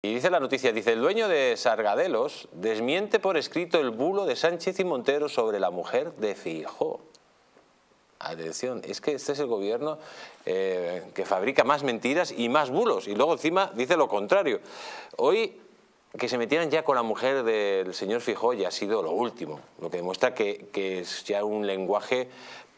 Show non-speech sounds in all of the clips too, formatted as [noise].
Y dice la noticia, dice, el dueño de Sargadelos desmiente por escrito el bulo de Sánchez y Montero sobre la mujer de Fijó. Atención, es que este es el gobierno eh, que fabrica más mentiras y más bulos y luego encima dice lo contrario. Hoy que se metieran ya con la mujer del señor Fijó ya ha sido lo último, lo que demuestra que, que es ya un lenguaje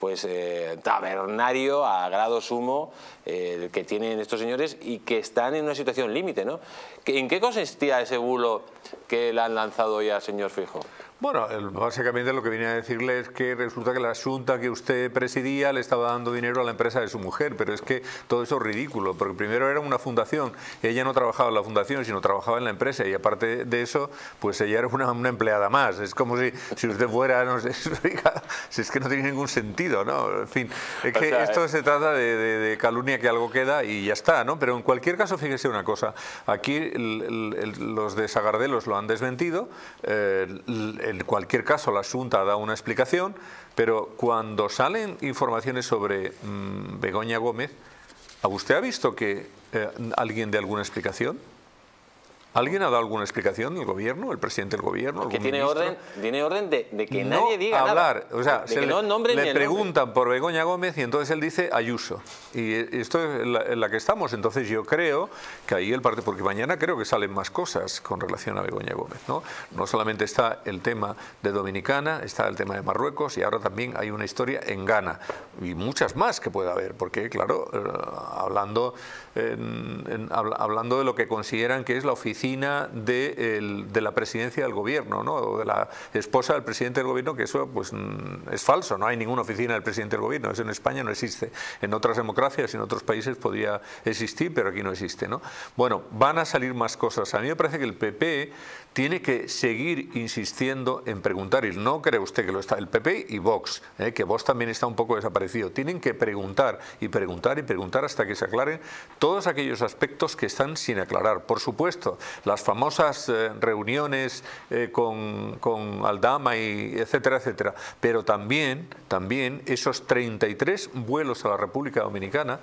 pues eh, tabernario a grado sumo eh, que tienen estos señores y que están en una situación límite, ¿no? ¿En qué consistía ese bulo que le han lanzado ya al señor Fijo? Bueno, básicamente lo que viene a decirle es que resulta que la asunta que usted presidía le estaba dando dinero a la empresa de su mujer, pero es que todo eso es ridículo, porque primero era una fundación, ella no trabajaba en la fundación, sino trabajaba en la empresa, y aparte de eso, pues ella era una, empleada más. Es como si, si usted fuera, no sé, [laughs] si es que no tiene ningún sentido, ¿no? En fin, es que esto se trata de, calumnia que algo queda y ya está, ¿no? Pero en cualquier caso, fíjese una cosa, aquí los de Sagardelos lo han desmentido, eh, en cualquier caso la Junta da una explicación, pero cuando salen informaciones sobre mm, Begoña Gómez, ¿usted ha visto que eh, alguien dé alguna explicación? ¿Alguien ha dado alguna explicación del gobierno, el presidente del gobierno? Que tiene orden, tiene orden de, que nadie diga hablar. O sea, se le, preguntan por Begoña Gómez y entonces él dice Ayuso. Y esto es en la, que estamos. Entonces yo creo que ahí el partido, porque mañana creo que salen más cosas con relación a Begoña Gómez. ¿no? no solamente está el tema de Dominicana, está el tema de Marruecos y ahora también hay una historia en Ghana. Y muchas más que puede haber, porque claro, eh, hablando, hablando de lo que consideran que es la oficina de, de, la presidencia del gobierno, ¿no? o de la esposa del presidente del gobierno, que eso pues, mm, es falso, no hay ninguna oficina del presidente del gobierno, eso en España no existe. En otras democracias, en otros países podría existir, pero aquí no existe. ¿no? Bueno, van a salir más cosas. A mí me parece que el PP tiene que seguir insistiendo en preguntar, y no cree usted que lo está el PP y Vox, ¿eh? que Vox también está un poco desaparecido, tienen que preguntar y preguntar y preguntar hasta que se aclaren todos aquellos aspectos que están sin aclarar. Por supuesto, las famosas eh, reuniones eh, con, con, Aldama, y etcétera, etcétera, pero también, también esos 33 vuelos a la República Dominicana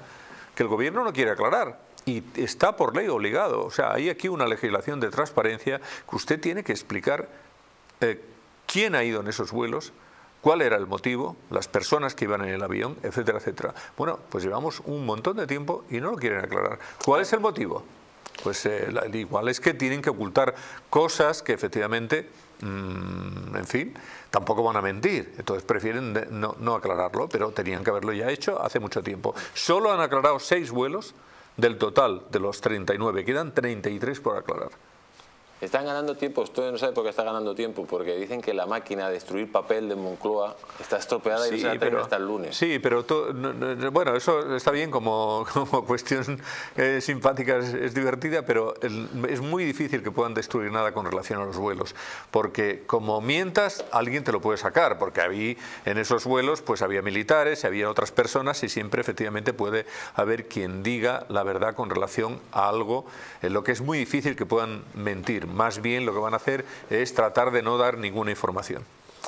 que el gobierno no quiere aclarar y está por ley obligado. O sea, hay aquí una legislación de transparencia que usted tiene que explicar eh, quién ha ido en esos vuelos, cuál era el motivo, las personas que iban en el avión, etcétera, etcétera. Bueno, pues llevamos un montón de tiempo y no lo quieren aclarar. ¿Cuál es el motivo? Pues eh, igual es que tienen que ocultar cosas que efectivamente, mm, en fin, tampoco van a mentir. Entonces prefieren no, no aclararlo, pero tenían que haberlo ya hecho hace mucho tiempo. Solo han aclarado seis vuelos del total de los 39. Quedan 33 por aclarar. Están ganando tiempo, usted no sabe por qué está ganando tiempo, porque dicen que la máquina de destruir papel de Moncloa está estropeada y no se a hasta el lunes. Sí, pero bueno, eso está bien como, [laughs] como cuestión eh, simpática, es, divertida, pero es muy difícil que puedan destruir nada con relación a los vuelos, porque como mientas, alguien te lo puede sacar, porque había, en esos vuelos pues había militares, había otras personas y siempre efectivamente puede haber quien diga la verdad con relación a algo en lo que es muy difícil que puedan mentir más bien lo que van a hacer es tratar de no dar ninguna información.